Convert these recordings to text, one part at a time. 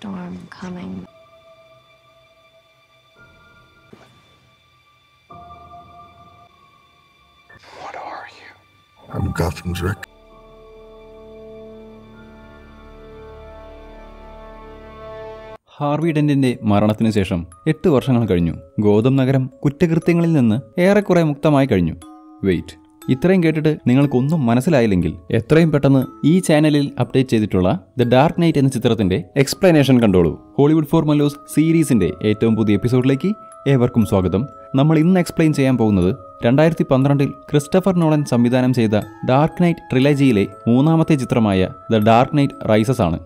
storm coming. What are you? I'm Gotham's Rick. Harvey ഡെന്റിന്റെ മരണത്തിന് ശേഷം എട്ട് വർഷങ്ങൾ കഴിഞ്ഞു ഗോതം നഗരം കുറ്റകൃത്യങ്ങളിൽ നിന്ന് ഏറെക്കുറെ മുക്തമായി കഴിഞ്ഞു വെയിറ്റ് ഇത്രയും കേട്ടിട്ട് നിങ്ങൾക്കൊന്നും മനസ്സിലായില്ലെങ്കിൽ എത്രയും പെട്ടെന്ന് ഈ ചാനലിൽ അപ്ഡേറ്റ് ചെയ്തിട്ടുള്ള ദ ഡാർക്ക് നൈറ്റ് എന്ന ചിത്രത്തിന്റെ എക്സ്പ്ലനേഷൻ കണ്ടോളൂ. ഹോളിവുഡ് ഫോർ മല്ലോസ് സീരീസിന്റെ ഏറ്റവും പുതിയ എപ്പിസോഡിലേക്ക് ഏവർക്കും സ്വാഗതം. നമ്മൾ ഇന്ന് എക്സ്പ്ലെയിൻ ചെയ്യാൻ പോകുന്നത് രണ്ടായിരത്തി പന്ത്രണ്ടിൽ ക്രിസ്റ്റഫർ നോളൻ സംവിധാനം ചെയ്ത ഡാർക്ക് നൈറ്റ് ട്രിലജിയിലെ മൂന്നാമത്തെ ചിത്രമായ ദ ഡാർക്ക് നൈറ്റ് റൈസസ് ആണ്.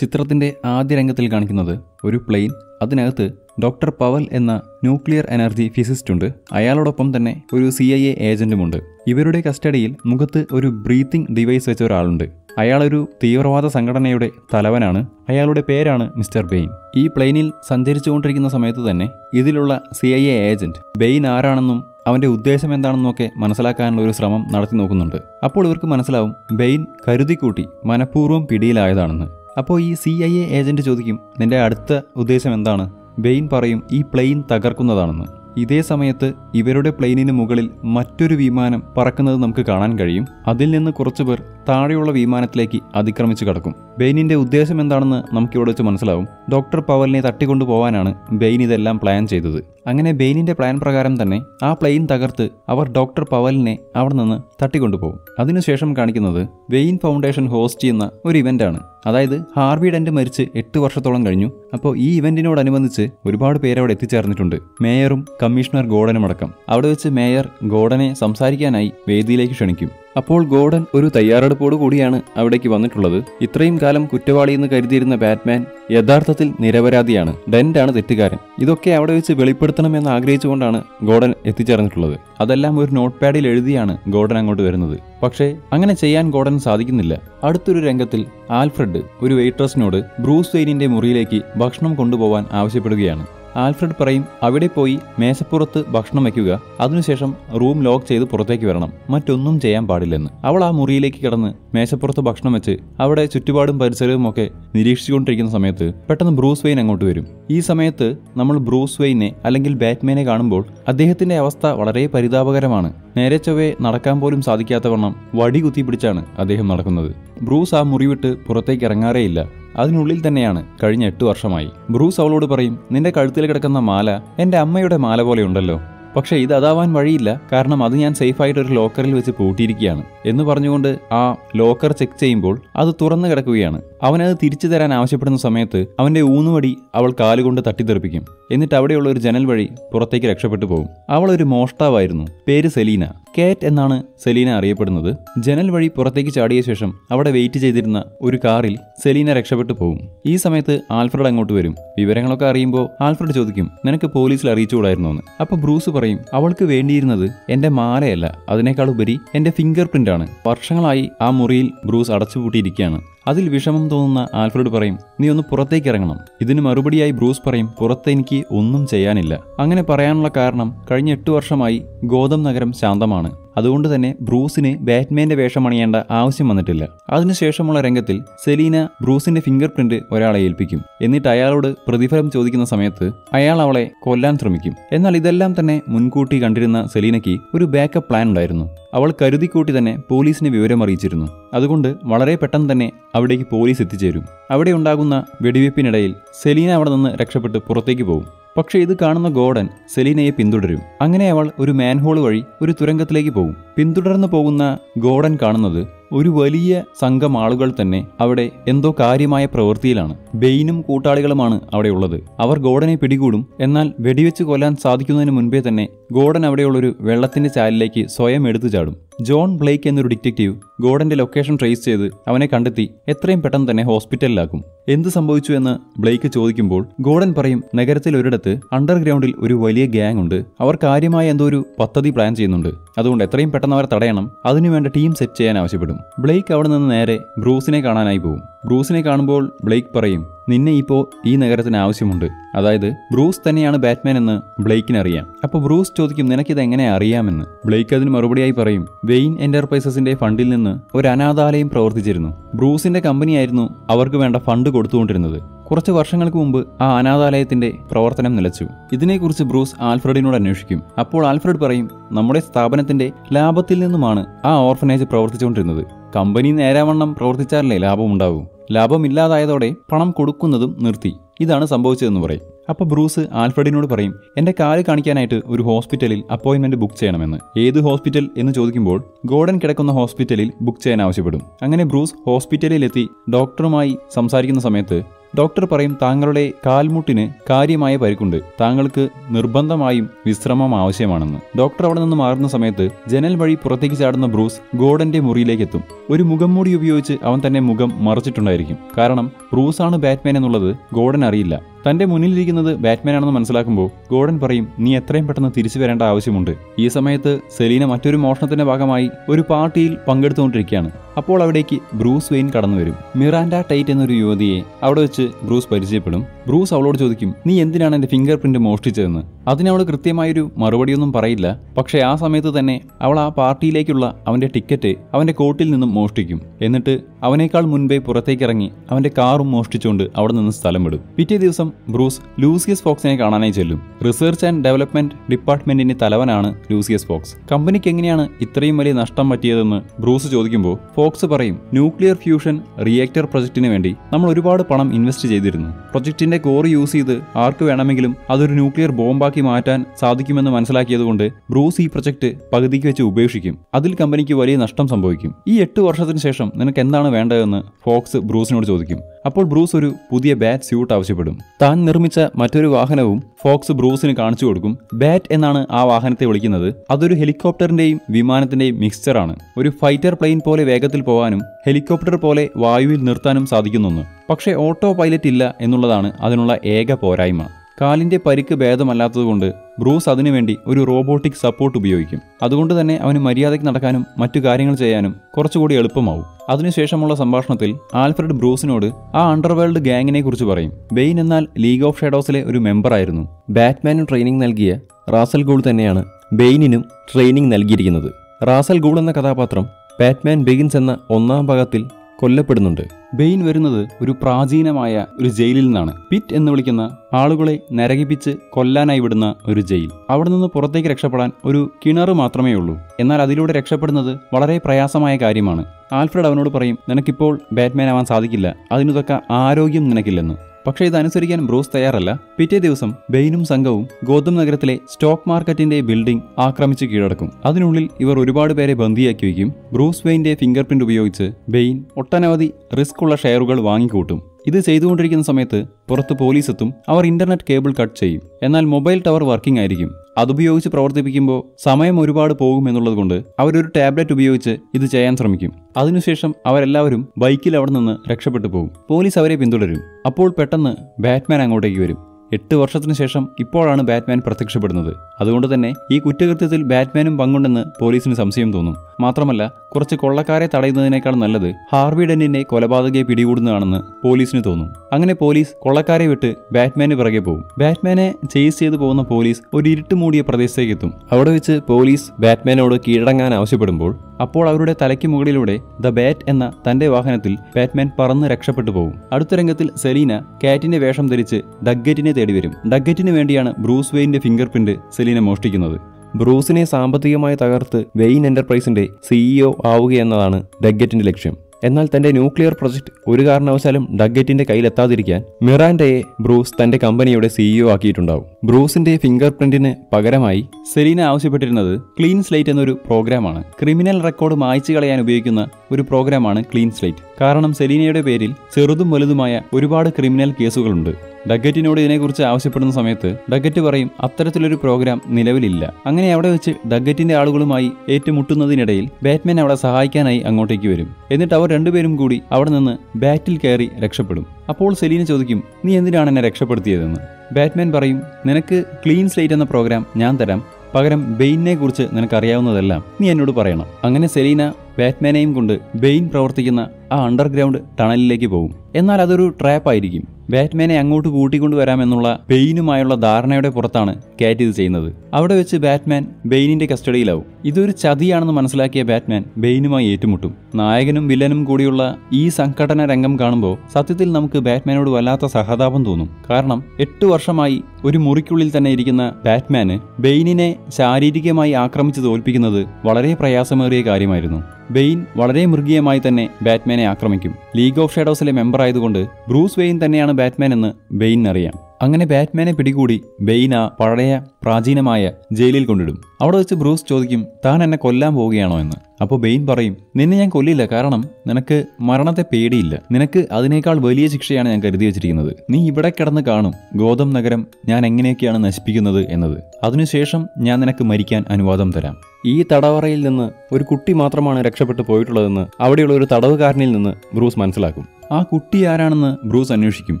ചിത്രത്തിന്റെ ആദ്യ രംഗത്തിൽ കാണിക്കുന്നത് ഒരു പ്ലെയിൻ. അതിനകത്ത് ഡോക്ടർ പവൽ എന്ന ന്യൂക്ലിയർ എനർജി ഫിസിസ്റ്റ് ഉണ്ട്. അയാളോടൊപ്പം തന്നെ ഒരു സി ഐ എ ഏജന്റുമുണ്ട്. ഇവരുടെ കസ്റ്റഡിയിൽ മുഖത്ത് ഒരു ബ്രീത്തിങ് ഡിവൈസ് വെച്ച ഒരാളുണ്ട്. അയാളൊരു തീവ്രവാദ സംഘടനയുടെ തലവനാണ്. അയാളുടെ പേരാണ് മിസ്റ്റർ ബെയിൻ. ഈ പ്ലെയിനിൽ സഞ്ചരിച്ചുകൊണ്ടിരിക്കുന്ന സമയത്ത് തന്നെ ഇതിലുള്ള C I A agent Bane ആരാണെന്നും അവന്റെ ഉദ്ദേശം എന്താണെന്നൊക്കെ മനസ്സിലാക്കാനുള്ള ഒരു ശ്രമം നടത്തി നോക്കുന്നുണ്ട്. അപ്പോൾ ഇവർക്ക് മനസ്സിലാവും ബെയിൻ കരുതിക്കൂട്ടി മനഃപൂർവം പിടിയിലായതാണെന്ന്. അപ്പോൾ ഈ സി ഐ എ ഏജന്റ് ചോദിക്കും നിന്റെ അടുത്ത ഉദ്ദേശം എന്താണ്? ബെയിൻ പറയും ഈ പ്ലെയിൻ തകർക്കുന്നതാണെന്ന്. ഇതേ സമയത്ത് ഇവരുടെ പ്ലെയിനിന് മുകളിൽ മറ്റൊരു വിമാനം പറക്കുന്നത് നമുക്ക് കാണാൻ കഴിയും. അതിൽ നിന്ന് കുറച്ചുപേർ താഴെയുള്ള വിമാനത്തിലേക്ക് അതിക്രമിച്ചു കടക്കും. ബെയിനിന്റെ ഉദ്ദേശം എന്താണെന്ന് നമുക്കിവിടെ വെച്ച് മനസ്സിലാവും. ഡോക്ടർ പവലിനെ തട്ടിക്കൊണ്ടു പോകാനാണ് ബെയിൻ ഇതെല്ലാം പ്ലാൻ ചെയ്തത്. അങ്ങനെ ബെയിനിന്റെ പ്ലാൻ പ്രകാരം തന്നെ ആ പ്ലെയിൻ തകർത്ത് അവർ ഡോക്ടർ പവലിനെ അവിടെ നിന്ന് തട്ടിക്കൊണ്ടുപോകും. അതിനുശേഷം കാണിക്കുന്നത് വെയിൻ ഫൗണ്ടേഷൻ ഹോസ്റ്റ് ചെയ്യുന്ന ഒരു ഇവന്റാണ് അതായത് ഹാർവി ഡെന്റ് മരിച്ച് എട്ട് വർഷത്തോളം കഴിഞ്ഞു. അപ്പോൾ ഈ ഇവന്റിനോടനുബന്ധിച്ച് ഒരുപാട് പേര് അവിടെ എത്തിച്ചേർന്നിട്ടുണ്ട്. മേയറും കമ്മീഷണർ ഗോഡനും അടക്കം. അവിടെ വെച്ച് മേയർ ഗോഡനെ സംസാരിക്കാനായി വേദിയിലേക്ക് ക്ഷണിക്കും. അപ്പോൾ ഗോർഡൻ ഒരു തയ്യാറെടുപ്പോടു കൂടിയാണ് അവിടേക്ക് വന്നിട്ടുള്ളത്. ഇത്രയും കാലം കുറ്റവാളിയെന്ന് കരുതിയിരുന്ന ബാറ്റ്മാൻ യഥാർത്ഥത്തിൽ നിരപരാധിയാണ്. ഡെന്റാണ് തെറ്റുകാരൻ. ഇതൊക്കെ അവിടെ വെച്ച് വെളിപ്പെടുത്തണം എന്ന് ആഗ്രഹിച്ചുകൊണ്ടാണ് ഗോർഡൻ എത്തിച്ചേർന്നിട്ടുള്ളത്. അതെല്ലാം ഒരു നോട്ട് പാഡിൽ എഴുതിയാണ് ഗോർഡൻ അങ്ങോട്ട് വരുന്നത്. പക്ഷേ അങ്ങനെ ചെയ്യാൻ ഗോർഡൻ സാധിക്കുന്നില്ല. അടുത്തൊരു രംഗത്തിൽ ആൽഫ്രഡ് ഒരു വെയിട്രസിനോട് ബ്രൂസ് വെയിനിന്റെ മുറിയിലേക്ക് ഭക്ഷണം കൊണ്ടുപോകാൻ ആവശ്യപ്പെടുകയാണ്. ആൽഫ്രഡ് പറയും അവിടെ പോയി മേശപ്പുറത്ത് ഭക്ഷണം വയ്ക്കുക. അതിനുശേഷം റൂം ലോക്ക് ചെയ്ത് പുറത്തേക്ക് വരണം. മറ്റൊന്നും ചെയ്യാൻ പാടില്ലെന്ന്. അവൾ ആ മുറിയിലേക്ക് കിടന്ന് മേശപ്പുറത്ത് ഭക്ഷണം വെച്ച് അവിടെ ചുറ്റുപാടും പരിസരവും ഒക്കെ നിരീക്ഷിച്ചുകൊണ്ടിരിക്കുന്ന സമയത്ത് പെട്ടെന്ന് ബ്രൂസ് വെയിൻ അങ്ങോട്ട് വരും. ഈ സമയത്ത് നമ്മൾ ബ്രൂസ് വെയിനെ അല്ലെങ്കിൽ ബാറ്റ്മാനെ കാണുമ്പോൾ അദ്ദേഹത്തിന്റെ അവസ്ഥ വളരെ പരിതാപകരമാണ്. നേരെ ചൊവ്വേ നടക്കാൻ പോലും സാധിക്കാത്തവണ്ണം വടി കുത്തിപ്പിടിച്ചാണ് അദ്ദേഹം നടക്കുന്നത്. ബ്രൂസ് ആ മുറി വിട്ട് പുറത്തേക്ക് ഇറങ്ങാറേയില്ല. അതിനുള്ളിൽ തന്നെയാണ് കഴിഞ്ഞ എട്ട് വർഷമായി. ബ്രൂസ് അവളോട് പറയും നിന്റെ കഴുത്തിൽ കിടക്കുന്ന മാല എന്റെ അമ്മയുടെ മാല പോലെ ഉണ്ടല്ലോ. പക്ഷേ ഇത് അതാവാൻ വഴിയില്ല. കാരണം അത് ഞാൻ സേഫായിട്ട് ഒരു ലോക്കറിൽ വെച്ച് പൂട്ടിയിരിക്കുകയാണ്. എന്ന് പറഞ്ഞുകൊണ്ട് ആ ലോക്കർ ചെക്ക് ചെയ്യുമ്പോൾ അത് തുറന്നു കിടക്കുകയാണ്. അവനത് തിരിച്ചു തരാൻ ആവശ്യപ്പെടുന്ന സമയത്ത് അവന്റെ ഊന്നുവടി അവൾ കാലുകൊണ്ട് തട്ടിത്തെറിപ്പിക്കും. എന്നിട്ട് അവിടെയുള്ള ഒരു ജനൽ വഴി പുറത്തേക്ക് രക്ഷപ്പെട്ടു പോകും. അവൾ ഒരു മോഷ്ടാവായിരുന്നു. പേര് സെലീന. കേറ്റ് എന്നാണ് സെലീന അറിയപ്പെടുന്നത്. ജനൽ വഴി പുറത്തേക്ക് ചാടിയ ശേഷം അവിടെ വെയിറ്റ് ചെയ്തിരുന്ന ഒരു കാറിൽ സെലീന രക്ഷപ്പെട്ടു പോകും. ഈ സമയത്ത് ആൽഫ്രഡ് അങ്ങോട്ട് വരും. വിവരങ്ങളൊക്കെ അറിയുമ്പോൾ ആൽഫ്രഡ് ചോദിക്കും നിനക്ക് പോലീസിൽ അറിയിച്ചുകൂടായിരുന്നു? അപ്പൊ ബ്രൂസ് പറയും അവൾക്ക് വേണ്ടിയിരുന്നത് എന്റെ മാലയല്ല അതിനേക്കാൾ ഉപരി എന്റെ ഫിംഗർ പ്രിന്റ് ആണ്. വർഷങ്ങളായി ആ മുറിയിൽ ബ്രൂസ് അടച്ചുപൂട്ടിയിരിക്കുകയാണ്. അതിൽ വിഷമം തോന്നുന്ന ആൽഫ്രഡ് പറയും നീ ഒന്ന് പുറത്തേക്ക് ഇറങ്ങണം. ഇതിന് മറുപടിയായി ബ്രൂസ് പറയും പുറത്ത് എനിക്ക് ഒന്നും ചെയ്യാനില്ല. അങ്ങനെ പറയാനുള്ള കാരണം കഴിഞ്ഞ എട്ട് വർഷമായി ഗോതം നഗരം ശാന്തമാണ്. അതുകൊണ്ട് തന്നെ ബ്രൂസിന് ബാറ്റ്മാന്റെ വേഷം അണിയേണ്ട ആവശ്യം വന്നിട്ടില്ല. അതിനുശേഷമുള്ള രംഗത്തിൽ സെലീന ബ്രൂസിന്റെ ഫിംഗർ പ്രിന്റ് ഒരാളെ ഏൽപ്പിക്കും. എന്നിട്ട് അയാളോട് പ്രതിഫലം ചോദിക്കുന്ന സമയത്ത് അയാൾ അവളെ കൊല്ലാൻ ശ്രമിക്കും. എന്നാൽ ഇതെല്ലാം തന്നെ മുൻകൂട്ടി കണ്ടിരുന്ന സെലീനയ്ക്ക് ഒരു ബാക്കപ്പ് പ്ലാൻ ഉണ്ടായിരുന്നു. അവൾ കരുതിക്കൂട്ടി തന്നെ പോലീസിനെ വിവരം അറിയിച്ചിരുന്നു അതുകൊണ്ട് വളരെ പെട്ടെന്ന് തന്നെ അവിടേക്ക് പോലീസ് എത്തിച്ചേരും. അവിടെ ഉണ്ടാകുന്ന വെടിവയ്പ്പിനിടയിൽ സെലീന അവിടെ നിന്ന് രക്ഷപ്പെട്ട് പുറത്തേക്ക് പോകും. പക്ഷേ ഇത് കാണുന്ന ഗോഡൻ സെലീനയെ പിന്തുടരും. അങ്ങനെ അവൾ ഒരു മാൻഹോൾ വഴി ഒരു തുരങ്കത്തിലേക്ക് പോകും. പിന്തുടർന്നു പോകുന്ന ഗോഡൻ കാണുന്നത് ഒരു വലിയ സംഘം ആളുകൾ തന്നെ അവിടെ എന്തോ കാര്യമായ പ്രവൃത്തിയിലാണ്. ബെയിനും കൂട്ടാളികളുമാണ് അവിടെ ഉള്ളത്. അവർ ഗോഡനെ പിടികൂടും. എന്നാൽ വെടിവെച്ച് കൊല്ലാൻ സാധിക്കുന്നതിന് മുൻപേ തന്നെ ഗോഡൻ അവിടെയുള്ളൊരു വെള്ളത്തിന്റെ ചാലിലേക്ക് സ്വയം എടുത്തു ചാടും. ജോൺ ബ്ലേക്ക് എന്നൊരു ഡിറ്റക്റ്റീവ് ഗോഡന്റെ ലൊക്കേഷൻ ട്രേസ് ചെയ്ത് അവനെ കണ്ടെത്തി എത്രയും പെട്ടെന്ന് തന്നെ ഹോസ്പിറ്റലിലാക്കും. എന്ത് സംഭവിച്ചു എന്ന് ബ്ലേക്ക് ചോദിക്കുമ്പോൾ ഗോഡൻ പറയും നഗരത്തിൽ ഒരിടത്ത് അണ്ടർഗ്രൗണ്ടിൽ ഒരു വലിയ ഗ്യാങ് ഉണ്ട്. അവർ കാര്യമായ എന്തോ ഒരു പദ്ധതി പ്ലാൻ ചെയ്യുന്നുണ്ട്. അതുകൊണ്ട് എത്രയും പെട്ടെന്ന് അവരെ തടയണം. അതിനുവേണ്ട ടീം സെറ്റ് ചെയ്യാൻ ആവശ്യപ്പെടും. ബ്ലേക്ക് അവിടെ നിന്ന് നേരെ ബ്രൂസിനെ കാണാനായി പോകും ബ്രൂസിനെ കാണുമ്പോൾ ബ്ലേക്ക് പറയും നിന്നെ ഇപ്പോൾ ഈ നഗരത്തിന് ആവശ്യമുണ്ട്. അതായത് ബ്രൂസ് തന്നെയാണ് ബാറ്റ്മാൻ എന്ന് ബ്ലേക്കിന് അറിയാം. അപ്പോൾ ബ്രൂസ് ചോദിക്കും നിനക്കിത് എങ്ങനെ അറിയാമെന്ന്? ബ്ലേക്ക് അതിന് മറുപടിയായി പറയും വെയിൻ എന്റർപ്രൈസസിന്റെ ഫണ്ടിൽ നിന്ന് ഒരു അനാഥാലയം പ്രവർത്തിച്ചിരുന്നു. ബ്രൂസിന്റെ കമ്പനിയായിരുന്നു അവർക്ക് വേണ്ട ഫണ്ട് കൊടുത്തുകൊണ്ടിരുന്നത്. കുറച്ച് വർഷങ്ങൾക്ക് മുമ്പ് ആ അനാഥാലയത്തിന്റെ പ്രവർത്തനം നിലച്ചു. ഇതിനെക്കുറിച്ച് ബ്രൂസ് ആൽഫ്രഡിനോട് അന്വേഷിക്കും. അപ്പോൾ ആൽഫ്രഡ് പറയും നമ്മുടെ സ്ഥാപനത്തിന്റെ ലാഭത്തിൽ നിന്നുമാണ് ആ ഓർഫനേജ് പ്രവർത്തിച്ചുകൊണ്ടിരുന്നത്. കമ്പനി നേരാവണ്ണം പ്രവർത്തിച്ചാലല്ലേ ലാഭമുണ്ടാവൂ ലാഭമില്ലാതായതോടെ പണം കൊടുക്കുന്നതും നിർത്തി. ഇതാണ് സംഭവിച്ചതെന്ന് പറയും. അപ്പോൾ ബ്രൂസ് ആൽഫ്രഡിനോട് പറയും എന്റെ കാൽ കാണിക്കാനായിട്ട് ഒരു ഹോസ്പിറ്റലിൽ അപ്പോയിൻമെന്റ് ബുക്ക് ചെയ്യണമെന്ന്. ഏത് ഹോസ്പിറ്റൽ എന്ന് ചോദിക്കുമ്പോൾ ഗോർഡൻ കിടക്കുന്ന ഹോസ്പിറ്റലിൽ ബുക്ക് ചെയ്യാൻ ആവശ്യപ്പെടും. അങ്ങനെ ബ്രൂസ് ഹോസ്പിറ്റലിലെത്തി ഡോക്ടറുമായി സംസാരിക്കുന്ന സമയത്ത് ഡോക്ടർ പറയും താങ്കളുടെ കാൽമുട്ടിന് കാര്യമായ പരിക്കുണ്ട്. താങ്കൾക്ക് നിർബന്ധമായും വിശ്രമം ആവശ്യമാണെന്ന്. ഡോക്ടർ അവിടെ നിന്ന് മാറുന്ന സമയത്ത് ജനൽ വഴി പുറത്തേക്ക് ചാടുന്ന ബ്രൂസ് ഗോഡന്റെ മുറിയിലേക്ക് എത്തും ഒരു മുഖം മൂടി ഉപയോഗിച്ച് അവൻ തന്നെ മുഖം മറച്ചിട്ടുണ്ടായിരിക്കും. കാരണം ബ്രൂസാണ് ബാറ്റ്മാൻ എന്നുള്ളത് ഗോഡൻ അറിയില്ല തന്റെ മുന്നിലിരിക്കുന്നത് ബാറ്റ്മാൻ ആണെന്ന് മനസ്സിലാക്കുമ്പോൾ ഗോർഡൻ പറയും നീ എത്രയും പെട്ടെന്ന് തിരിച്ചു വരേണ്ട ആവശ്യമുണ്ട്. ഈ സമയത്ത് സെലീന മറ്റൊരു മോഷണത്തിന്റെ ഭാഗമായി ഒരു പാർട്ടിയിൽ പങ്കെടുത്തുകൊണ്ടിരിക്കുകയാണ്. അപ്പോൾ അവിടേക്ക് ബ്രൂസ് വെയിൻ കടന്നു വരും മിറാൻഡ ടൈറ്റ് എന്നൊരു യുവതിയെ അവിടെ വെച്ച് ബ്രൂസ് പരിചയപ്പെടും. ബ്രൂസ് അവളോട് ചോദിക്കും നീ എന്തിനാണ് എന്റെ ഫിംഗർ പ്രിന്റ് മോഷ്ടിച്ചതെന്ന്? അതിനവൾ കൃത്യമായൊരു മറുപടിയൊന്നും പറയില്ല. പക്ഷേ ആ സമയത്ത് തന്നെ അവൾ ആ പാർട്ടിയിലേക്കുള്ള അവന്റെ ടിക്കറ്റ് അവന്റെ കോട്ടിൽ നിന്നും മോഷ്ടിക്കും. എന്നിട്ട് അവനേക്കാൾ മുൻപേ പുറത്തേക്കിറങ്ങി അവന്റെ കാറും മോഷ്ടിച്ചുകൊണ്ട് അവിടെ നിന്ന് സ്ഥലം വിടും. പിറ്റേ ദിവസം ബ്രൂസ് ലൂസിയസ് ഫോക്സിനെ കാണാനായി ചെല്ലും. റിസർച്ച് ആൻഡ് ഡെവലപ്മെന്റ് ഡിപ്പാർട്ട്മെന്റിന്റെ തലവനാണ് ലൂസിയസ് ഫോക്സ്. കമ്പനിക്ക് എങ്ങനെയാണ് ഇത്രയും വലിയ നഷ്ടം പറ്റിയതെന്ന് ബ്രൂസ് ചോദിക്കുമ്പോൾ ഫോക്സ് പറയും ന്യൂക്ലിയർ ഫ്യൂഷൻ റിയാക്ടർ പ്രൊജക്ടിന് വേണ്ടി നമ്മൾ ഒരുപാട് പണം ഇൻവെസ്റ്റ് ചെയ്തിരുന്നു. പ്രൊജക്ടിന്റെ കോർ യൂസ് ചെയ്ത് ആർക്ക് വേണമെങ്കിലും അതൊരു ന്യൂക്ലിയർ ബോംബാക്കി മാറ്റാൻ സാധിക്കുമെന്ന് മനസ്സിലാക്കിയതുകൊണ്ട് ബ്രൂസ് ഈ പ്രൊജക്ട് പകുതിക്ക് വെച്ച് ഉപേക്ഷിക്കും. അതിൽ കമ്പനിക്ക് വലിയ നഷ്ടം സംഭവിക്കും. ഈ എട്ട് വർഷത്തിന് ശേഷം നിനക്ക് എന്താണ് വേണ്ടതെന്ന് ഫോക്സ് ബ്രൂസിനോട് ചോദിക്കും. അപ്പോൾ ബ്രൂസ് ഒരു പുതിയ ബാറ്റ് സ്യൂട്ട് ആവശ്യപ്പെടും. താൻ നിർമ്മിച്ച മറ്റൊരു വാഹനവും ഫോക്സ് ബ്രൂസിന് കാണിച്ചു കൊടുക്കും. ബാറ്റ് എന്നാണ് ആ വാഹനത്തെ വിളിക്കുന്നത്. അതൊരു ഹെലികോപ്റ്ററിന്റെയും വിമാനത്തിന്റെയും മിക്സ്ചറാണ് ഒരു ഫൈറ്റർ പ്ലെയിൻ പോലെ വേഗത്തിൽ പോകാനും ഹെലികോപ്റ്റർ പോലെ വായുവിൽ നിർത്താനും സാധിക്കുന്നൊന്ന്. പക്ഷേ ഓട്ടോ പൈലറ്റ് ഇല്ല എന്നുള്ളതാണ് അതിനുള്ള ഏക പോരായ്മ. കാലിന്റെ പരിക്ക് ഭേദമല്ലാത്തതുകൊണ്ട് ബ്രൂസ് അതിനുവേണ്ടി ഒരു റോബോട്ടിക് സപ്പോർട്ട് ഉപയോഗിക്കും. അതുകൊണ്ട് തന്നെ അവന് മര്യാദയ്ക്ക് നടക്കാനും മറ്റു കാര്യങ്ങൾ ചെയ്യാനും കുറച്ചുകൂടി എളുപ്പമാവും. അതിനുശേഷമുള്ള സംഭാഷണത്തിൽ ആൽഫ്രഡ് ബ്രൂസിനോട് ആ അണ്ടർവേൾഡ് ഗാങ്ങിനെ കുറിച്ച് പറയും. ബെയിൻ എന്നാൽ ലീഗ് ഓഫ് ഷെഡോസിലെ ഒരു മെമ്പർ ആയിരുന്നു. ബാറ്റ്മാനും ട്രെയിനിങ് നൽകിയ റാസൽ ഗൂൾ തന്നെയാണ് ബെയിനിനും ട്രെയിനിങ് നൽകിയിരിക്കുന്നത്. റാസൽ ഗൂൾ എന്ന കഥാപാത്രം ബാറ്റ്മാൻ ബെഗിൻസ് എന്ന ഒന്നാം ഭാഗത്തിൽ കൊല്ലപ്പെടുന്നുണ്ട്. ബെയിൻ വരുന്നത് ഒരു പ്രാചീനമായ ഒരു ജയിലിൽ നിന്നാണ്. പിറ്റ് എന്ന് വിളിക്കുന്ന ആളുകളെ നരകിപ്പിച്ച് കൊല്ലാനായി വിടുന്ന ഒരു ജയിൽ. അവിടെ നിന്ന് പുറത്തേക്ക് രക്ഷപ്പെടാൻ ഒരു കിണർ മാത്രമേ ഉള്ളൂ. എന്നാൽ അതിലൂടെ രക്ഷപ്പെടുന്നത് വളരെ പ്രയാസമായ കാര്യമാണ്. ആൽഫ്രഡ് അവനോട് പറയും നിനക്കിപ്പോൾ ബാറ്റ്മാൻ ആവാൻ സാധിക്കില്ല. അതിനുതൊക്കെ ആരോഗ്യം നിനക്കില്ലെന്ന്. പക്ഷേ ഇതനുസരിക്കാൻ ബ്രൂസ് തയ്യാറല്ല. പിറ്റേ ദിവസം ബെയിനും സംഘവും ഗോതം നഗരത്തിലെ സ്റ്റോക്ക് മാർക്കറ്റിന്റെ ബിൽഡിംഗ് ആക്രമിച്ച് കീഴടക്കും. അതിനുള്ളിൽ ഇവർ ഒരുപാട് പേരെ ബന്ദിയാക്കി വയ്ക്കും. ബ്രൂസ് വെയിന്റെ ഫിംഗർ പ്രിന്റ് ഉപയോഗിച്ച് ബെയിൻ ഒട്ടനവധി റിസ്ക് ഉള്ള ഷെയറുകൾ വാങ്ങിക്കൂട്ടും. ഇത് ചെയ്തുകൊണ്ടിരിക്കുന്ന സമയത്ത് പുറത്ത് പോലീസ് എത്തും അവർ ഇന്റർനെറ്റ് കേബിൾ കട്ട് ചെയ്യും. എന്നാൽ മൊബൈൽ ടവർ വർക്കിംഗ് ആയിരിക്കും. അതുപയോഗിച്ച് പ്രവർത്തിപ്പിക്കുമ്പോൾ സമയം ഒരുപാട് പോകും എന്നുള്ളതുകൊണ്ട് അവരൊരു ടാബ്ലറ്റ് ഉപയോഗിച്ച് ഇത് ചെയ്യാൻ ശ്രമിക്കും. അതിനുശേഷം അവരെല്ലാവരും ബൈക്കിൽ അവിടെ നിന്ന് രക്ഷപ്പെട്ടു പോകും. പോലീസ് അവരെ പിന്തുടരും. അപ്പോൾ പെട്ടെന്ന് ബാറ്റ്മാൻ അങ്ങോട്ടേക്ക് വരും. എട്ട് വർഷത്തിനു ശേഷം ഇപ്പോഴാണ് ബാറ്റ്മാൻ പ്രത്യക്ഷപ്പെടുന്നത്. അതുകൊണ്ട് തന്നെ ഈ കുറ്റകൃത്യത്തിൽ ബാറ്റ്മാനും പങ്കുണ്ടെന്ന് പോലീസിന് സംശയം തോന്നും. മാത്രമല്ല കുറച്ച് കൊള്ളക്കാരെ തടയുന്നതിനേക്കാൾ നല്ലത് ഹാർവി ഡെന്നിനെ കൊലപാതകയെ പിടികൂടുന്നതാണെന്ന് പോലീസിന് തോന്നും. അങ്ങനെ പോലീസ് കൊള്ളക്കാരെ വിട്ട് ബാറ്റ്മാന് പിറകെ പോകും. ബാറ്റ്മാനെ ചേസ് ചെയ്തു പോകുന്ന പോലീസ് ഒരു ഇരുട്ട് മൂടിയ പ്രദേശത്തേക്ക് എത്തും അവിടെ വെച്ച് പോലീസ് ബാറ്റ്മാനോട് കീഴടങ്ങാൻ ആവശ്യപ്പെടുമ്പോൾ അപ്പോൾ അവരുടെ തലയ്ക്ക് മുകളിലൂടെ ദ ബാറ്റ് എന്ന തന്റെ വാഹനത്തിൽ ബാറ്റ്മാൻ പറന്ന് രക്ഷപ്പെട്ടു പോകും അടുത്ത രംഗത്തിൽ സെലീന കാറ്റിന്റെ വേഷം ധരിച്ച് ഡഗ്ഗറ്റിനെ തേടി വരും. ഡഗ്ഗറ്റിന് വേണ്ടിയാണ് ബ്രൂസ് വെയിന്റെ ഫിംഗർ പ്രിന്റ് സെലീന മോഷ്ടിക്കുന്നത്. ബ്രൂസിനെ സാമ്പത്തികമായി തകർത്ത് വെയിൻ എന്റർപ്രൈസിന്റെ സിഇഒ ആവുകയെന്നതാണ് ഡഗ്ഗറ്റിന്റെ ലക്ഷ്യം. എന്നാൽ തന്റെ ന്യൂക്ലിയർ പ്രൊജക്ട് ഒരു കാരണവശാലും ഡഗ്ഗറ്റിന്റെ കയ്യിലെത്താതിരിക്കാൻ മിറാൻഡയെ ബ്രൂസ് തന്റെ കമ്പനിയുടെ സിഇഒ ആക്കിയിട്ടുണ്ടാവും. ബ്രൂസിന്റെ ഫിംഗർ പ്രിന്റിന് പകരമായി സെലീന ആവശ്യപ്പെട്ടിരുന്നത് ക്ലീൻ സ്ലേറ്റ് എന്നൊരു പ്രോഗ്രാമാണ്. ക്രിമിനൽ റെക്കോർഡ് മായ്ച്ചു കളയാൻ ഉപയോഗിക്കുന്ന ഒരു പ്രോഗ്രാമാണ് ക്ലീൻ സ്ലേറ്റ്. കാരണം സെലീനയുടെ പേരിൽ ചെറുതും വലുതുമായ ഒരുപാട് ക്രിമിനൽ കേസുകളുണ്ട്. ഡഗറ്റിനോട് ഇതിനെക്കുറിച്ച് ആവശ്യപ്പെടുന്ന സമയത്ത് ഡഗറ്റ് പറയും അത്തരത്തിലൊരു പ്രോഗ്രാം നിലവിലില്ല. അങ്ങനെ അവിടെ വെച്ച് ഡഗറ്റിന്റെ ആളുകളുമായി ഏറ്റുമുട്ടുന്നതിനിടയിൽ ബാറ്റ്മാൻ അവിടെ സഹായിക്കാനായി അങ്ങോട്ടേക്ക് വരും. എന്നിട്ട് അവർ രണ്ടുപേരും കൂടി അവിടെ നിന്ന് ബാറ്റിൽ കയറി രക്ഷപ്പെടും. അപ്പോൾ സെലീന ചോദിക്കും നീ എന്തിനാണ് എന്നെ രക്ഷപ്പെടുത്തിയതെന്ന്? ബാറ്റ്മാൻ പറയും നിനക്ക് ക്ലീൻ സ്ലേറ്റ് എന്ന പ്രോഗ്രാം ഞാൻ തരാം. പകരം ബെയിനെ കുറിച്ച് നിനക്കറിയാവുന്നതെല്ലാം നീ എന്നോട് പറയണം. അങ്ങനെ സെലീന ബാറ്റ്മാനെയും കൊണ്ട് ബെയിൻ പ്രവർത്തിക്കുന്ന ആ അണ്ടർഗ്രൗണ്ട് ടണലിലേക്ക് പോകും. എന്നാൽ അതൊരു ട്രാപ്പ് ആയിരിക്കും. ബാറ്റ്മാനെ അങ്ങോട്ട് കൂട്ടിക്കൊണ്ടുവരാമെന്നുള്ള പെയിനുമായുള്ള ധാരണയുടെ പുറത്താണ് കാറ്റ് ഇത് ചെയ്യുന്നത്. അവിടെ വെച്ച് ബാറ്റ്മാൻ ബെയിനിന്റെ കസ്റ്റഡിയിലാവും. ഇതൊരു ചതിയാണെന്ന് മനസ്സിലാക്കിയ ബാറ്റ്മാൻ ബെയിനുമായി ഏറ്റുമുട്ടും. നായകനും വില്ലനും കൂടിയുള്ള ഈ സംഘടന രംഗം കാണുമ്പോൾ സത്യത്തിൽ നമുക്ക് ബാറ്റ്മാനോട് വല്ലാത്ത സഹതാപം തോന്നും. കാരണം എട്ട് വർഷമായി ഒരു മുറിക്കുള്ളിൽ തന്നെ ഇരിക്കുന്ന ബാറ്റ്മാന് ബെയിനിനെ ശാരീരികമായി ആക്രമിച്ച് തോൽപ്പിക്കുന്നത് വളരെ പ്രയാസമേറിയ കാര്യമായിരുന്നു. ബെയിൻ വളരെ മൃഗീയമായി തന്നെ ബാറ്റ്മാനെ ആക്രമിക്കും. ലീഗ് ഓഫ് ഷാഡോസിലെ മെമ്പർ ആയതുകൊണ്ട് ബ്രൂസ് വെയിൻ തന്നെയാണ് ബാറ്റ്മാൻ എന്ന് ബെയിനറിയാം അങ്ങനെ ബാറ്റ്മാനെ പിടികൂടി ബെയിൻ ആ പഴയ പ്രാചീനമായ ജയിലിൽ കൊണ്ടിടും. അവിടെ വെച്ച് ബ്രൂസ് ചോദിക്കും താൻ എന്നെ കൊല്ലാൻ പോവുകയാണോ എന്ന്? അപ്പോൾ ബെയിൻ പറയും നിന്നെ ഞാൻ കൊല്ലില്ല കാരണം നിനക്ക് മരണത്തെ പേടിയില്ല. നിനക്ക് അതിനേക്കാൾ വലിയ ശിക്ഷയാണ് ഞാൻ കരുതി വെച്ചിരിക്കുന്നത്. നീ ഇവിടെ കിടന്ന് കാണും ഗോതം നഗരം ഞാൻ എങ്ങനെയൊക്കെയാണ് നശിപ്പിക്കുന്നത് എന്നത്. അതിനുശേഷം ഞാൻ നിനക്ക് മരിക്കാൻ അനുവാദം തരാം. ഈ തടവറയിൽ നിന്ന് ഒരു കുട്ടി മാത്രമാണ് രക്ഷപ്പെട്ടു പോയിട്ടുള്ളതെന്ന് അവിടെയുള്ള ഒരു തടവുകാരനിൽ നിന്ന് ബ്രൂസ് മനസ്സിലാക്കും. ആ കുട്ടി ആരാണെന്ന് ബ്രൂസ് അന്വേഷിക്കും.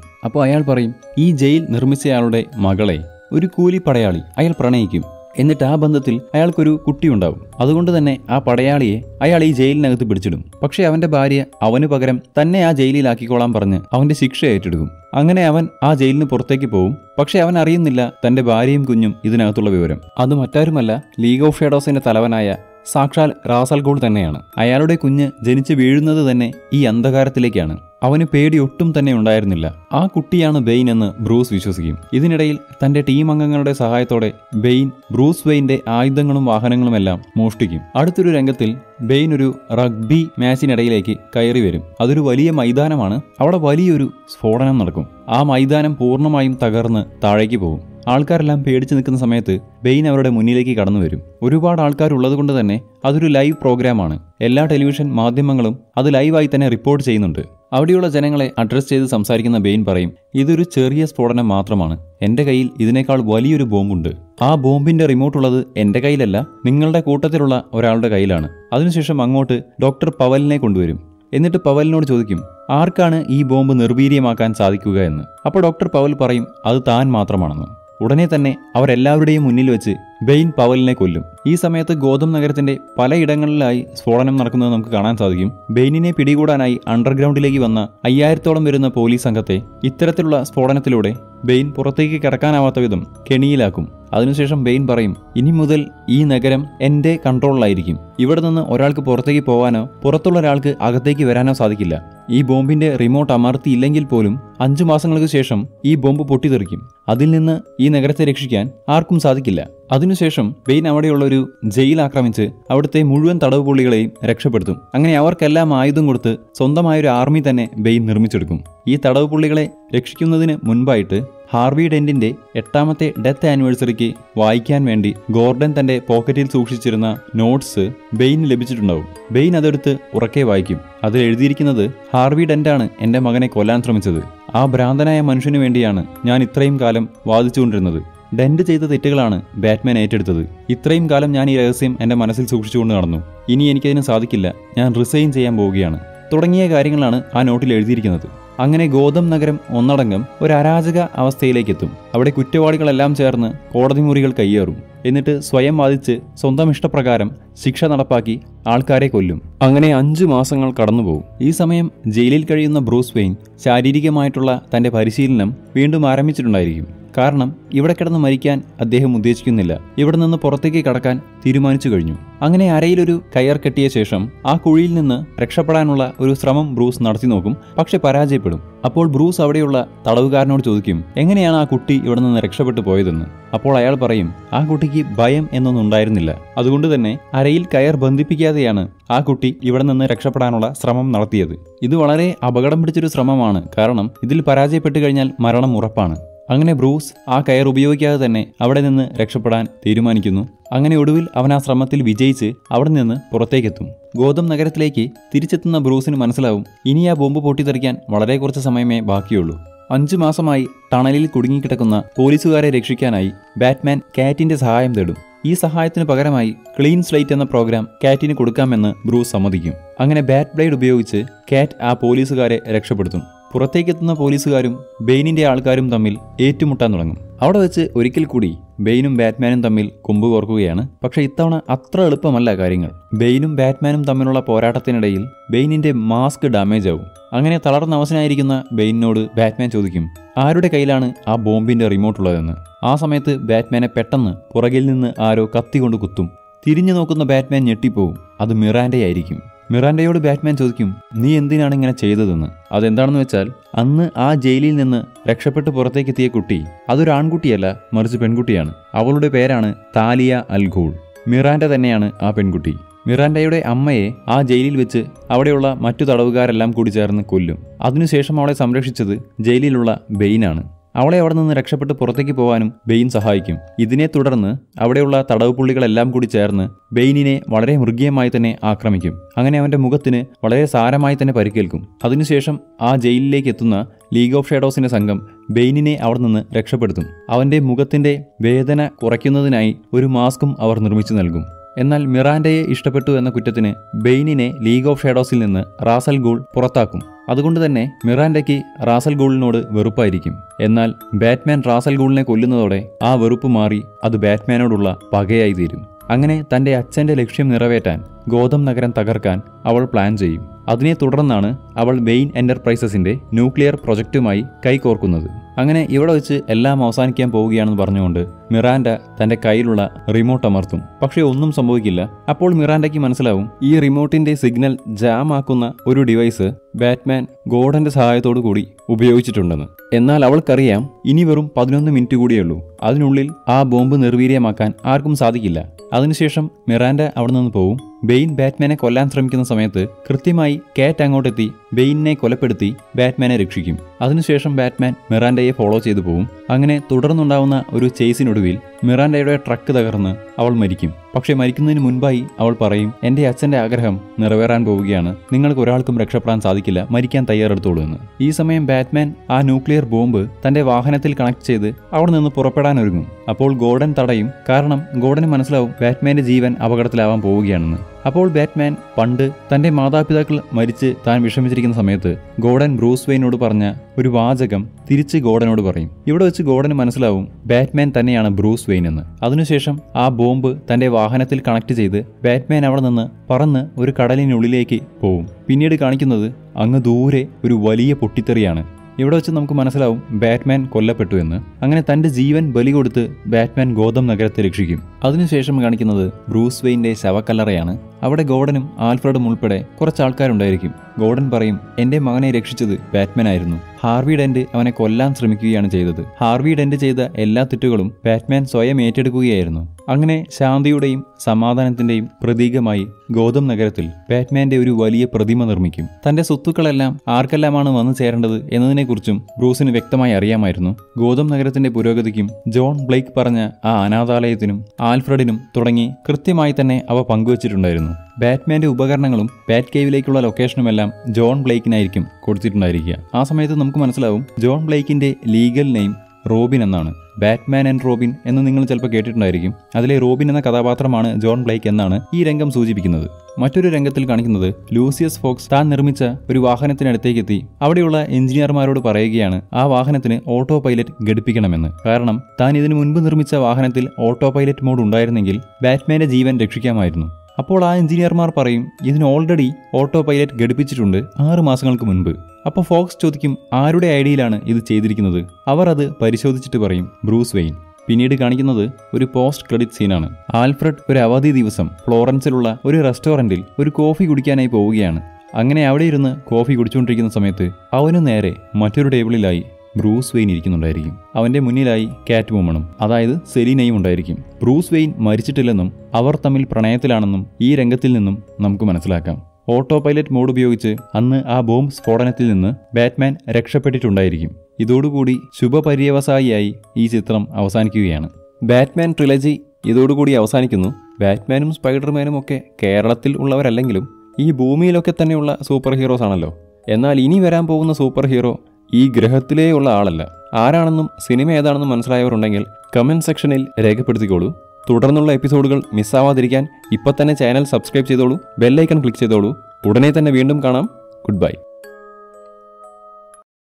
അപ്പോൾ അയാൾ പറയും ഈ ജയിൽ നിർമ്മിച്ചയാളുടെ മകളെ ഒരു കൂലി പടയാളി അയാൾ പ്രണയിക്കും. എന്നിട്ട് ആ ബന്ധത്തിൽ അയാൾക്കൊരു കുട്ടിയുണ്ടാവും. അതുകൊണ്ട് തന്നെ ആ പടയാളിയെ അയാൾ ഈ ജയിലിനകത്ത് പിടിച്ചിടും. പക്ഷേ അവന്റെ ഭാര്യ അവന് പകരം തന്നെ ആ ജയിലിലാക്കിക്കോളാൻ പറഞ്ഞ് അവന്റെ ശിക്ഷ ഏറ്റെടുക്കും. അങ്ങനെ അവൻ ആ ജയിലിന് പുറത്തേക്ക് പോവും. പക്ഷേ അവൻ അറിയുന്നില്ല തന്റെ ഭാര്യയും കുഞ്ഞും ഇതിനകത്തുള്ള വിവരം. അത് മറ്റാരുമല്ല ലീഗ് ഓഫ് ഷേഡോസിന്റെ തലവനായ സാക്ഷാൽ റാസൽഗോൾ തന്നെയാണ്. അയാളുടെ കുഞ്ഞ് ജനിച്ച് വീഴുന്നത് തന്നെ ഈ അന്ധകാരത്തിലേക്കാണ്. അവന് പേടി ഒട്ടും തന്നെ ഉണ്ടായിരുന്നില്ല. ആ കുട്ടിയാണ് ബെയിൻ എന്ന് ബ്രൂസ് വിശ്വസിക്കും. ഇതിനിടയിൽ തന്റെ ടീം അംഗങ്ങളുടെ സഹായത്തോടെ ബെയിൻ ബ്രൂസ് വെയിന്റെ ആയുധങ്ങളും വാഹനങ്ങളുമെല്ലാം മോഷ്ടിക്കും. അടുത്തൊരു രംഗത്തിൽ ബെയിൻ ഒരു റഗ്ബി മാച്ചിനിടയിലേക്ക് കയറി വരും. അതൊരു വലിയ മൈതാനമാണ്. അവിടെ വലിയൊരു സ്ഫോടനം നടക്കും. ആ മൈതാനം പൂർണമായും തകർന്ന് താഴേക്ക് പോകും. ആൾക്കാരെല്ലാം പേടിച്ചു നിൽക്കുന്ന സമയത്ത് ബെയിൻ അവരുടെ മുന്നിലേക്ക് കടന്നു വരും. ഒരുപാട് ആൾക്കാർ ഉള്ളതുകൊണ്ട് തന്നെ അതൊരു ലൈവ് പ്രോഗ്രാമാണ്. എല്ലാ ടെലിവിഷൻ മാധ്യമങ്ങളും അത് ലൈവായി തന്നെ റിപ്പോർട്ട് ചെയ്യുന്നുണ്ട്. അവിടെയുള്ള ജനങ്ങളെ അഡ്രസ്സ് ചെയ്ത് സംസാരിക്കുന്ന ബെയിൻ പറയും ഇതൊരു ചെറിയ സ്ഫോടനം മാത്രമാണ്. എന്റെ കയ്യിൽ ഇതിനേക്കാൾ വലിയൊരു ബോംബുണ്ട്. ആ ബോംബിന്റെ റിമോട്ട് ഉള്ളത് എന്റെ കയ്യിലല്ല നിങ്ങളുടെ കൂട്ടത്തിലുള്ള ഒരാളുടെ കയ്യിലാണ്. അതിനുശേഷം അങ്ങോട്ട് ഡോക്ടർ പവലിനെ കൊണ്ടുവരും. എന്നിട്ട് പവലിനോട് ചോദിക്കും ആർക്കാണ് ഈ ബോംബ് നിർവീര്യമാക്കാൻ സാധിക്കുക എന്ന്? അപ്പോൾ ഡോക്ടർ പവൽ പറയും അത് താൻ മാത്രമാണെന്ന്. ഉടനെ തന്നെ അവരെല്ലാവരുടെയും മുന്നിൽ വെച്ച് ബെയിൻ പവലിനെ കൊല്ലും. ഈ സമയത്ത് ഗോതം നഗരത്തിന്റെ പലയിടങ്ങളിലായി സ്ഫോടനം നടക്കുന്നത് നമുക്ക് കാണാൻ സാധിക്കും. ബെയിനിനെ പിടികൂടാനായി അണ്ടർഗ്രൗണ്ടിലേക്ക് വന്ന അയ്യായിരത്തോളം വരുന്ന പോലീസ് സംഘത്തെ ഇത്തരത്തിലുള്ള സ്ഫോടനത്തിലൂടെ ബെയിൻ പുറത്തേക്ക് കിടക്കാനാവാത്ത വിധം കെണിയിലാക്കും. അതിനുശേഷം ബെയിൻ പറയും ഇനി മുതൽ ഈ നഗരം എന്റെ കൺട്രോളിലായിരിക്കും. ഇവിടെ നിന്ന് ഒരാൾക്ക് പുറത്തേക്ക് പോകാനോ പുറത്തുള്ള ഒരാൾക്ക് അകത്തേക്ക് വരാനോ സാധിക്കില്ല. ഈ ബോംബിന്റെ റിമോട്ട് അമർത്തിയില്ലെങ്കിൽ പോലും അഞ്ചു മാസങ്ങൾക്ക് ശേഷം ഈ ബോംബ് പൊട്ടിത്തെറിക്കും. അതിൽ നിന്ന് ഈ നഗരത്തെ രക്ഷിക്കാൻ ആർക്കും സാധിക്കില്ല. അതിനുശേഷം ബെയിൻ അവിടെയുള്ള ഒരു ജയിൽ ആക്രമിച്ച് അവിടുത്തെ മുഴുവൻ തടവ് പുള്ളികളെയും രക്ഷപ്പെടുത്തും. അങ്ങനെ അവർക്കെല്ലാം ആയുധം കൊടുത്ത് സ്വന്തമായൊരു ആർമി തന്നെ ബെയിൻ നിർമ്മിച്ചെടുക്കും. ഈ തടവ് പുള്ളികളെ രക്ഷിക്കുന്നതിന് മുൻപായിട്ട് ഹാർവി ഡെന്റിന്റെ എട്ടാമത്തെ ഡെത്ത് ആനിവേഴ്സറിക്ക് വായിക്കാൻ വേണ്ടി ഗോർഡൻ തന്റെ പോക്കറ്റിൽ സൂക്ഷിച്ചിരുന്ന നോട്ട്സ് ബെയിൻ ലഭിച്ചിട്ടുണ്ടാവും. ബെയിൻ അതെടുത്ത് ഉറക്കെ വായിക്കും. അതിൽ എഴുതിയിരിക്കുന്നത് ഹാർവി ഡെന്റാണ് എന്റെ മകനെ കൊല്ലാൻ ശ്രമിച്ചത്. ആ ഭ്രാന്തനായ മനുഷ്യനു വേണ്ടിയാണ് ഞാൻ ഇത്രയും കാലം വാദിച്ചുകൊണ്ടിരുന്നത്. ഡെന്റ് ചെയ്ത തെറ്റുകളാണ് ബാറ്റ്മാൻ ഏറ്റെടുത്തത്. ഇത്രയും കാലം ഞാൻ ഈ രഹസ്യം എന്റെ മനസ്സിൽ സൂക്ഷിച്ചുകൊണ്ട് നടന്നു. ഇനി എനിക്കതിന് സാധിക്കില്ല. ഞാൻ റിസൈൻ ചെയ്യാൻ പോവുകയാണ്. തുടങ്ങിയ കാര്യങ്ങളാണ് ആ നോട്ടിൽ എഴുതിയിരിക്കുന്നത്. അങ്ങനെ ഗോതം നഗരം ഒന്നടങ്കം ഒരു അരാജക അവസ്ഥയിലേക്കെത്തും. അവിടെ കുറ്റവാളികളെല്ലാം ചേർന്ന് കോടതി മുറികൾ കയ്യേറും. എന്നിട്ട് സ്വയം വാദിച്ച് സ്വന്തം ഇഷ്ടപ്രകാരം ശിക്ഷ നടപ്പാക്കി ആൾക്കാരെ കൊല്ലും. അങ്ങനെ അഞ്ചു മാസങ്ങൾ കടന്നുപോകും. ഈ സമയം ജയിലിൽ കഴിയുന്ന ബ്രൂസ് വെയിൻ ശാരീരികമായിട്ടുള്ള തന്റെ പരിശീലനം വീണ്ടും ആരംഭിച്ചിട്ടുണ്ടായിരിക്കും. കാരണം ഇവിടെ കിടന്ന് മരിക്കാൻ അദ്ദേഹം ഉദ്ദേശിക്കുന്നില്ല. ഇവിടെ നിന്ന് പുറത്തേക്ക് കടക്കാൻ തീരുമാനിച്ചു കഴിഞ്ഞു. അങ്ങനെ അരയിലൊരു കയർ കെട്ടിയ ശേഷം ആ കുഴിയിൽ നിന്ന് രക്ഷപ്പെടാനുള്ള ഒരു ശ്രമം ബ്രൂസ് നടത്തി നോക്കും. പക്ഷെ പരാജയപ്പെടും. അപ്പോൾ ബ്രൂസ് അവിടെയുള്ള തടവുകാരനോട് ചോദിക്കും എങ്ങനെയാണ് ആ കുട്ടി ഇവിടെ നിന്ന് രക്ഷപ്പെട്ടു പോയതെന്ന്? അപ്പോൾ അയാൾ പറയും ആ കുട്ടിക്ക് ഭയം എന്നൊന്നും ഉണ്ടായിരുന്നില്ല. അതുകൊണ്ട് തന്നെ അരയിൽ കയർ ബന്ധിപ്പിക്കാതെയാണ് ആ കുട്ടി ഇവിടെ നിന്ന് രക്ഷപ്പെടാനുള്ള ശ്രമം നടത്തിയത്. ഇത് വളരെ അപകടം പിടിച്ചൊരു ശ്രമമാണ്. കാരണം ഇതിൽ പരാജയപ്പെട്ടു കഴിഞ്ഞാൽ മരണം ഉറപ്പാണ്. അങ്ങനെ ബ്രൂസ് ആ കയർ ഉപയോഗിക്കാതെ തന്നെ അവിടെ നിന്ന് രക്ഷപ്പെടാൻ തീരുമാനിക്കുന്നു. അങ്ങനെ ഒടുവിൽ അവൻ ആ ശ്രമത്തിൽ വിജയിച്ച് അവിടെ നിന്ന് പുറത്തേക്കെത്തും. ഗോതം നഗരത്തിലേക്ക് തിരിച്ചെത്തുന്ന ബ്രൂസിന് മനസ്സിലാവും ഇനി ആ ബോംബ് പൊട്ടിത്തെറിക്കാൻ വളരെ കുറച്ച് സമയമേ ബാക്കിയുള്ളൂ. അഞ്ചു മാസമായി ടണലിൽ കുടുങ്ങിക്കിടക്കുന്ന പോലീസുകാരെ രക്ഷിക്കാനായി ബാറ്റ്മാൻ കാറ്റിന്റെ സഹായം തേടും. ഈ സഹായത്തിന് പകരമായി ക്ലീൻ സ്ലൈറ്റ് എന്ന പ്രോഗ്രാം കാറ്റിന് കൊടുക്കാമെന്ന് ബ്രൂസ് സമ്മതിക്കും. അങ്ങനെ ബാറ്റ് ബ്ലേഡ് ഉപയോഗിച്ച് കാറ്റ് ആ പോലീസുകാരെ രക്ഷപ്പെടുത്തും. പുറത്തേക്കെത്തുന്ന പോലീസുകാരും ബെയിനിന്റെ ആൾക്കാരും തമ്മിൽ ഏറ്റുമുട്ടാൻ തുടങ്ങും. അവിടെ വെച്ച് ഒരിക്കൽ കൂടി ബെയിനും ബാറ്റ്മാനും തമ്മിൽ കൊമ്പ് കോർക്കുകയാണ്. പക്ഷേ ഇത്തവണ അത്ര എളുപ്പമല്ല കാര്യങ്ങൾ. ബെയിനും ബാറ്റ്മാനും തമ്മിലുള്ള പോരാട്ടത്തിനിടയിൽ ബെയിനിന്റെ മാസ്ക് ഡാമേജ് ആവും അങ്ങനെ തളർന്ന അവസനായിരിക്കുന്ന ബെയിനിനോട് ബാറ്റ്മാൻ ചോദിക്കും ആരുടെ കയ്യിലാണ് ആ ബോംബിന്റെ റിമോട്ട് ഉള്ളതെന്ന്? ആ സമയത്ത് ബാറ്റ്മാനെ പെട്ടെന്ന് പുറകിൽ നിന്ന് ആരോ കത്തി കൊണ്ട് കുത്തും. തിരിഞ്ഞു നോക്കുന്ന ബാറ്റ്മാൻ ഞെട്ടിപ്പോവും. അത് മിറാൻഡയായിരിക്കും മിറാൻഡയോട് ബാറ്റ്മാൻ ചോദിക്കും നീ എന്തിനാണ് ഇങ്ങനെ ചെയ്തതെന്ന്? അതെന്താണെന്ന് വെച്ചാൽ അന്ന് ആ ജയിലിൽ നിന്ന് രക്ഷപ്പെട്ട് പുറത്തേക്ക് എത്തിയ കുട്ടി അതൊരു ആൺകുട്ടിയല്ല മറിച്ച് പെൺകുട്ടിയാണ്. അവളുടെ പേരാണ് താലിയ അൽഗൂൾ മിറാൻഡ തന്നെയാണ് ആ പെൺകുട്ടി. മിറാൻഡയുടെ അമ്മയെ ആ ജയിലിൽ വെച്ച് അവിടെയുള്ള മറ്റു തടവുകാരെല്ലാം കൂടി ചേർന്ന് കൊല്ലും. അതിനുശേഷം അവളെ സംരക്ഷിച്ചത് ജയിലിലുള്ള ബെയിനാണ്. അവളെ അവിടെ നിന്ന് രക്ഷപ്പെട്ട് പുറത്തേക്ക് പോകാനും ബെയിൻ സഹായിക്കും. ഇതിനെ തുടർന്ന് അവിടെയുള്ള തടവ് പുള്ളികളെല്ലാം കൂടി ചേർന്ന് ബെയിനിനെ വളരെ മൃഗീയമായി തന്നെ ആക്രമിക്കും. അങ്ങനെ അവന്റെ മുഖത്തിന് വളരെ സാരമായി തന്നെ പരിക്കേൽക്കും. അതിനുശേഷം ആ ജയിലിലേക്ക് എത്തുന്ന ലീഗ് ഓഫ് ഷേഡോസിന്റെ സംഘം ബെയിനിനെ അവിടെ നിന്ന് രക്ഷപ്പെടുത്തും. അവന്റെ മുഖത്തിന്റെ വേദന കുറയ്ക്കുന്നതിനായി ഒരു മാസ്കും അവർ നിർമ്മിച്ചു നൽകും. എന്നാൽ മിറാൻഡയെ ഇഷ്ടപ്പെട്ടു എന്ന കുറ്റത്തിന് ബെയിനിനെ ലീഗ് ഓഫ് ഷാഡോസിൽ നിന്ന് റാസൽ ഗൂൾ പുറത്താക്കും. അതുകൊണ്ട് തന്നെ മിറാൻഡയ്ക്ക് റാസൽ ഗൂളിനോട് വെറുപ്പായിരിക്കും. എന്നാൽ ബാറ്റ്മാൻ റാസൽ ഗൂളിനെ കൊല്ലുന്നതോടെ ആ വെറുപ്പ് മാറി അത് ബാറ്റ്മാനോടുള്ള പകയായി തീരും. അങ്ങനെ തന്റെ അച്ഛന്റെ ലക്ഷ്യം നിറവേറ്റാൻ ഗോതം നഗരം തകർക്കാൻ അവൾ പ്ലാൻ ചെയ്യും. അതിനെ തുടർന്നാണ് അവൾ വെയിൻ എന്റർപ്രൈസസിന്റെ ന്യൂക്ലിയർ പ്രൊജക്റ്റുമായി കൈകോർക്കുന്നത്. അങ്ങനെ ഇവിടെ വെച്ച് എല്ലാം അവസാനിക്കാൻ പോവുകയാണെന്ന് പറഞ്ഞുകൊണ്ട് മിറാൻഡ തന്റെ കയ്യിലുള്ള റിമോട്ട് അമർത്തും. പക്ഷേ ഒന്നും സംഭവിക്കില്ല. അപ്പോൾ മിറാൻഡയ്ക്ക് മനസ്സിലാവും ഈ റിമോട്ടിന്റെ സിഗ്നൽ ജാം ആക്കുന്ന ഒരു ഡിവൈസ് ബാറ്റ്മാൻ ഗോഡന്റെ സഹായത്തോടു കൂടി ഉപയോഗിച്ചിട്ടുണ്ടെന്ന്. എന്നാൽ അവൾക്കറിയാം ഇനി വെറും പതിനൊന്ന് മിനിറ്റ് കൂടിയേ ഉള്ളൂ അതിനുള്ളിൽ ആ ബോംബ് നിർവീര്യമാക്കാൻ ആർക്കും സാധിക്കില്ല. അതിനുശേഷം മിറാൻഡ അവിടെ നിന്ന് പോവും. ബെയിൻ ബാറ്റ്മാനെ കൊല്ലാൻ ശ്രമിക്കുന്ന സമയത്ത് കൃത്യമായി കാറ്റ് അങ്ങോട്ടെത്തി ബെയിനെ കൊലപ്പെടുത്തി ബാറ്റ്മാനെ രക്ഷിക്കും. അതിനുശേഷം ബാറ്റ്മാൻ മിറാൻഡയെ ഫോളോ ചെയ്തു പോകും അങ്ങനെ തുടർന്നുണ്ടാവുന്ന ഒരു ചേസിനൊടുവിൽ മിറാൻഡയുടെ ട്രക്ക് തകർന്ന് അവൾ മരിക്കും. പക്ഷേ മരിക്കുന്നതിന് മുൻപായി അവൾ പറയും എന്റെ അച്ഛന്റെ ആഗ്രഹം നിറവേറാൻ പോവുകയാണ്. നിങ്ങൾക്ക് ഒരാൾക്കും രക്ഷപ്പെടാൻ സാധിക്കില്ല. മരിക്കാൻ തയ്യാറെടുത്തോളൂ എന്ന്. ഈ സമയം ബാറ്റ്മാൻ ആ ന്യൂക്ലിയർ ബോംബ് തന്റെ വാഹനത്തിൽ കണക്ട് ചെയ്ത് അവിടെ നിന്ന് പുറപ്പെടാൻ ഒരുങ്ങും. അപ്പോൾ ഗോഡൻ തടയും. കാരണം ഗോഡന് മനസ്സിലാവും ബാറ്റ്മാന്റെ ജീവൻ അപകടത്തിലാവാൻ പോവുകയാണെന്ന്. അപ്പോൾ ബാറ്റ്മാൻ പണ്ട് തന്റെ മാതാപിതാക്കൾ മരിച്ച് താൻ വിഷമിച്ചിരിക്കുന്ന സമയത്ത് ഗോഡൻ ബ്രൂസ് വെയിനോട് പറഞ്ഞ ഒരു വാചകം തിരിച്ച് ഗോഡനോട് പറയും. ഇവിടെ വെച്ച് ഗോഡന് മനസ്സിലാവും ബാറ്റ്മാൻ തന്നെയാണ് ബ്രൂസ് വെയിൻ എന്ന്. അതിനുശേഷം ആ ബോംബ് തന്റെ വാഹനത്തിൽ കണക്ട് ചെയ്ത് ബാറ്റ്മാൻ അവിടെ നിന്ന് പറന്ന് ഒരു കടലിനുള്ളിലേക്ക് പോവും. പിന്നീട് കാണിക്കുന്നത് അങ്ങ് ദൂരെ ഒരു വലിയ പൊട്ടിത്തെറിയാണ്. ഇവിടെ വെച്ച് നമുക്ക് മനസ്സിലാവും ബാറ്റ്മാൻ കൊല്ലപ്പെട്ടു എന്ന്. അങ്ങനെ തന്റെ ജീവൻ ബലി കൊടുത്ത് ബാറ്റ്മാൻ ഗോതം നഗരത്തെ രക്ഷിക്കും. അതിനുശേഷം കാണിക്കുന്നത് ബ്രൂസ് വെയിന്റെ ശവക്കല്ലറയാണ്. അവിടെ ഗോഡനും ആൽഫ്രഡും ഉൾപ്പെടെ കുറച്ച് ആൾക്കാരുണ്ടായിരിക്കും. ഗോഡൻ പറയും എന്റെ മകനെ രക്ഷിച്ചത് ബാറ്റ്മാൻ ആയിരുന്നു. ഹാർവി ഡെന്റ് അവനെ കൊല്ലാൻ ശ്രമിക്കുകയാണ് ചെയ്തത്. ഹാർവി ഡെന്റ് ചെയ്ത എല്ലാ തെറ്റുകളും ബാറ്റ്മാൻ സ്വയം ഏറ്റെടുക്കുകയായിരുന്നു. അങ്ങനെ ശാന്തിയുടെയും സമാധാനത്തിന്റെയും പ്രതീകമായി ഗോതം നഗരത്തിൽ ബാറ്റ്മാന്റെ ഒരു വലിയ പ്രതിമ നിർമ്മിക്കും. തന്റെ സ്വത്തുക്കളെല്ലാം ആർക്കെല്ലാമാണ് വന്നു ചേരേണ്ടത് എന്നതിനെക്കുറിച്ചും ബ്രൂസിന് വ്യക്തമായി അറിയാമായിരുന്നു. ഗോതം നഗരത്തിന്റെ പുരോഗതിക്കും ജോൺ ബ്ലേക്ക് പറഞ്ഞ ആ അനാഥാലയത്തിനും ആൽഫ്രഡിനും തുടങ്ങി കൃത്യമായി തന്നെ അവ പങ്കുവച്ചിട്ടുണ്ടായിരുന്നു. ബാറ്റ്മാന്റെ ഉപകരണങ്ങളും ബാറ്റ് കേവിലേക്കുള്ള ലൊക്കേഷനും എല്ലാം ജോൺ ബ്ലേക്കിനായിരിക്കും കൊടുത്തിട്ടുണ്ടായിരിക്കുക. ആ സമയത്ത് നമുക്ക് മനസ്സിലാവും ജോൺ ബ്ലേക്കിന്റെ ലീഗൽ നെയിം റോബിൻ എന്നാണ്. ബാറ്റ്മാൻ ആൻഡ് റോബിൻ എന്ന് നിങ്ങൾ ചിലപ്പോൾ കേട്ടിട്ടുണ്ടായിരിക്കും. അതിലെ റോബിൻ എന്ന കഥാപാത്രമാണ് ജോൺ ബ്ലേക്ക് എന്നാണ് ഈ രംഗം സൂചിപ്പിക്കുന്നത്. മറ്റൊരു രംഗത്തിൽ കാണിക്കുന്നത് ലൂസിയസ് ഫോക്സ് താൻ നിർമ്മിച്ച ഒരു വാഹനത്തിനടുത്തേക്ക് എത്തി അവിടെയുള്ള എഞ്ചിനീയർമാരോട് പറയുകയാണ് ആ വാഹനത്തിന് ഓട്ടോ പൈലറ്റ് ഘടിപ്പിക്കണമെന്ന്. കാരണം താൻ ഇതിനു മുൻപ് നിർമ്മിച്ച വാഹനത്തിൽ ഓട്ടോ പൈലറ്റ് മോഡ് ഉണ്ടായിരുന്നെങ്കിൽ ബാറ്റ്മാന്റെ ജീവൻ രക്ഷിക്കാമായിരുന്നു. അപ്പോൾ ആ എഞ്ചിനീയർമാർ പറയും ഇതിന് ഓൾറെഡി ഓട്ടോ പൈലറ്റ് ഘടിപ്പിച്ചിട്ടുണ്ട് ആറ് മാസങ്ങൾക്ക് മുൻപ്. അപ്പോൾ ഫോക്സ് ചോദിക്കും ആരുടെ ഐഡിയയിലാണ് ഇത് ചെയ്തിരിക്കുന്നത്? അവർ അത് പരിശോധിച്ചിട്ട് പറയും ബ്രൂസ് വെയിൻ. പിന്നീട് കാണിക്കുന്നത് ഒരു പോസ്റ്റ് ക്രെഡിറ്റ് സീനാണ്. ആൽഫ്രഡ് ഒരു അവധി ദിവസം ഫ്ലോറൻസിലുള്ള ഒരു റെസ്റ്റോറന്റിൽ ഒരു കോഫി കുടിക്കാനായി പോവുകയാണ്. അങ്ങനെ അവിടെ ഇരുന്ന് കോഫി കുടിച്ചുകൊണ്ടിരിക്കുന്ന സമയത്ത് അവനു നേരെ മറ്റൊരു ടേബിളിലായി ബ്രൂസ് വെയിൻ ഇരിക്കുന്നുണ്ടായിരിക്കും. അവന്റെ മുന്നിലായി കാറ്റ് വുമണും അതായത് സെലീനയും ഉണ്ടായിരിക്കും. ബ്രൂസ് വെയിൻ മരിച്ചിട്ടില്ലെന്നും അവർ തമ്മിൽ പ്രണയത്തിലാണെന്നും ഈ രംഗത്തിൽ നിന്നും നമുക്ക് മനസ്സിലാക്കാം. ഓട്ടോ പൈലറ്റ് മോഡ് ഉപയോഗിച്ച് അന്ന് ആ ബോംബ് സ്ഫോടനത്തിൽ നിന്ന് ബാറ്റ്മാൻ രക്ഷപ്പെട്ടിട്ടുണ്ടായിരിക്കും. ഇതോടുകൂടി ശുഭപര്യവസായിയായി ഈ ചിത്രം അവസാനിക്കുകയാണ്. ബാറ്റ്മാൻ ട്രിലജി ഇതോടുകൂടി അവസാനിക്കുന്നു. ബാറ്റ്മാനും സ്പൈഡർമാനും ഒക്കെ കേരളത്തിൽ ഉള്ളവരല്ലെങ്കിലും ഈ ഭൂമിയിലൊക്കെ തന്നെയുള്ള സൂപ്പർ ഹീറോസ് ആണല്ലോ. എന്നാൽ ഇനി വരാൻ പോകുന്ന സൂപ്പർ ഹീറോ ഈ ഗ്രഹത്തിലേ ഉള്ള ആളല്ല. ആരാണെന്നും സിനിമ ഏതാണെന്നും മനസ്സിലായവരുണ്ടെങ്കിൽ കമന്റ് സെക്ഷനിൽ രേഖപ്പെടുത്തിക്കോളൂ. തുടർന്നുള്ള എപ്പിസോഡുകൾ മിസ്സാവാതിരിക്കാൻ ഇപ്പം തന്നെ ചാനൽ സബ്സ്ക്രൈബ് ചെയ്തോളൂ. ബെല്ലൈക്കൺ ക്ലിക്ക് ചെയ്തോളൂ. ഉടനെ തന്നെ വീണ്ടും കാണാം. Good bye